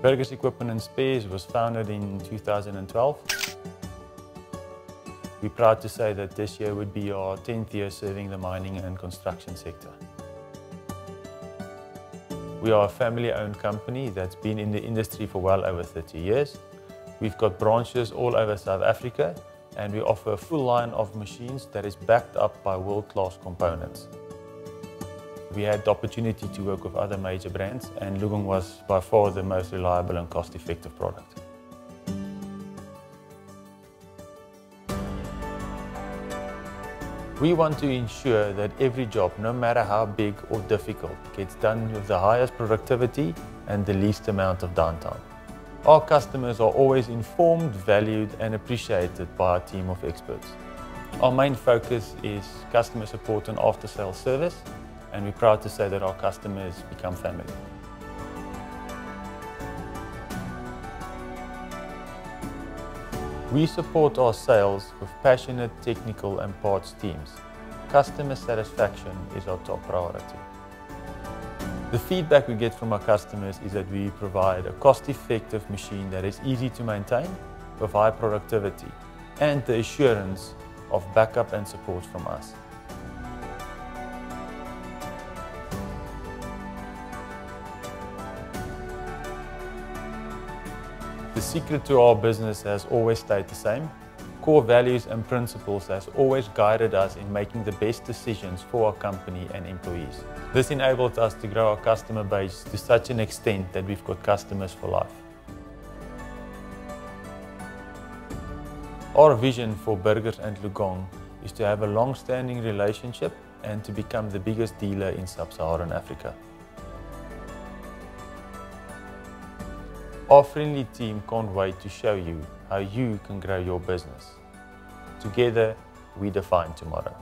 Burgers Equipment and Spares was founded in 2012. We're proud to say that this year would be our 10th year serving the mining and construction sector. We are a family-owned company that's been in the industry for well over 30 years. We've got branches all over South Africa and we offer a full line of machines that is backed up by world-class components. We had the opportunity to work with other major brands and LiuGong was by far the most reliable and cost-effective product. We want to ensure that every job, no matter how big or difficult, gets done with the highest productivity and the least amount of downtime. Our customers are always informed, valued and appreciated by our team of experts. Our main focus is customer support and after-sales service and we're proud to say that our customers become family. We support our sales with passionate technical and parts teams. Customer satisfaction is our top priority. The feedback we get from our customers is that we provide a cost-effective machine that is easy to maintain with high productivity and the assurance of backup and support from us. The secret to our business has always stayed the same. Core values and principles has always guided us in making the best decisions for our company and employees. This enabled us to grow our customer base to such an extent that we've got customers for life. Our vision for Burgers and LiuGong is to have a long-standing relationship and to become the biggest dealer in Sub-Saharan Africa. Our team can't wait to show you how you can grow your business. Together, we define tomorrow.